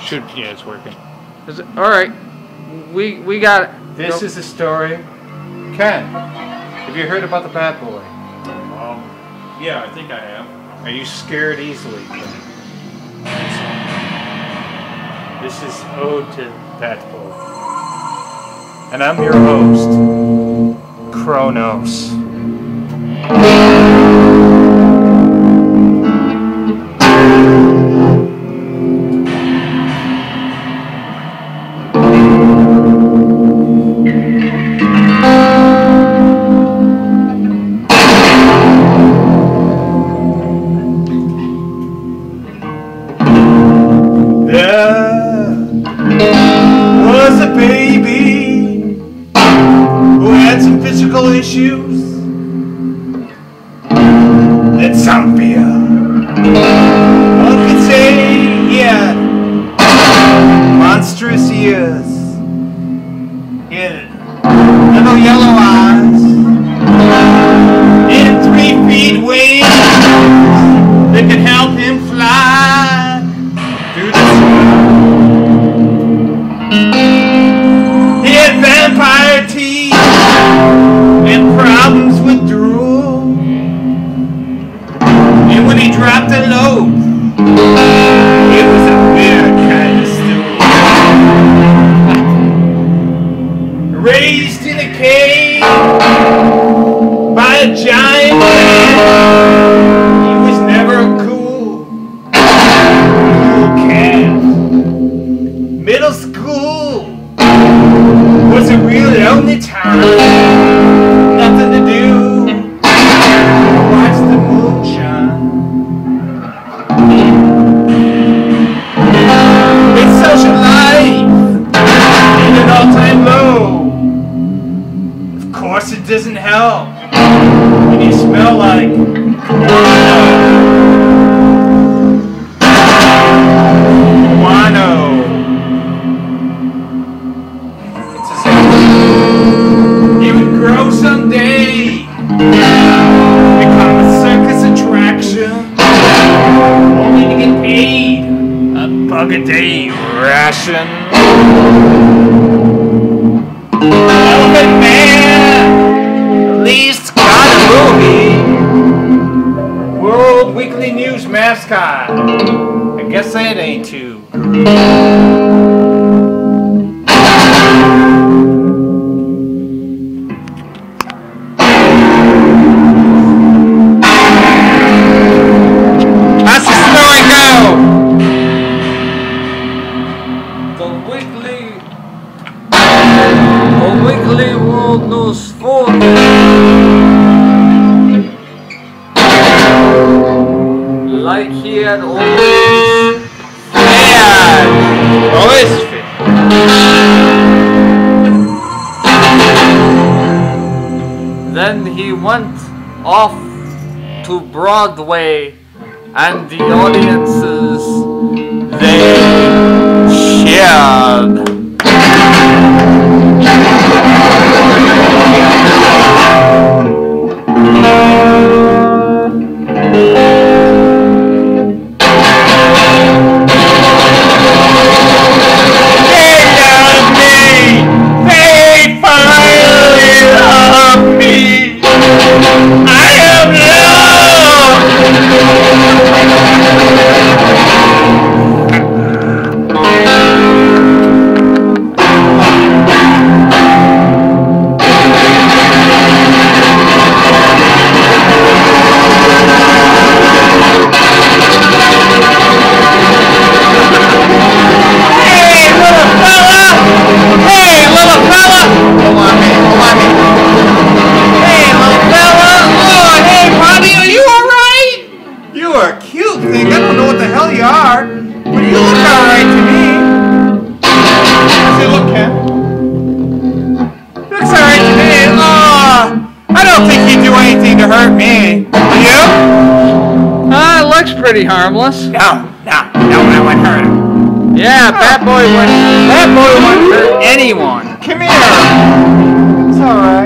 Should yeah, it's working. Is it, all right. We we got it. This Go. is the story. Ken, have you heard about the Bat Boy? Um, yeah, I think I have. Are you scared easily? This is Ode to Bat Boy. And I'm your host, Kronos. Issues. That Zambia. One could say when he dropped a load, it was a weird kind of stool. Raised in a cave by a giant all-time low. Of course, it doesn't help. And you smell like guano. He would grow someday. Become a circus attraction. Only to get paid a buck a day ration. Weekly News mascot. I guess that ain't too. The weekly the weekly world news like he had always Yeah, always. Then he went off to Broadway and the audiences are a cute thing. I don't know what the hell you are, but you look alright to me. How's it look, Ken? Looks alright to me. Oh, I don't think you do anything to hurt me. Do you? Ah, it looks pretty harmless. No, no, no, I wouldn't hurt him. Yeah, Bat Boy wouldn't Bat Boy wouldn't hurt anyone. Come here. It's alright.